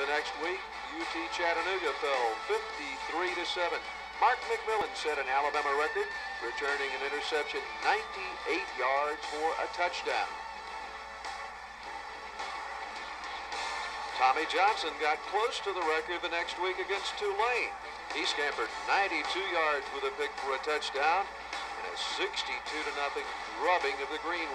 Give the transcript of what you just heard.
The next week, UT Chattanooga fell 53 to 7. Mark McMillian set an Alabama record, returning an interception 98 yards for a touchdown. Tommy Johnson got close to the record the next week against Tulane. He scampered 92 yards with a pick for a touchdown and a 62-0 drubbing of the Green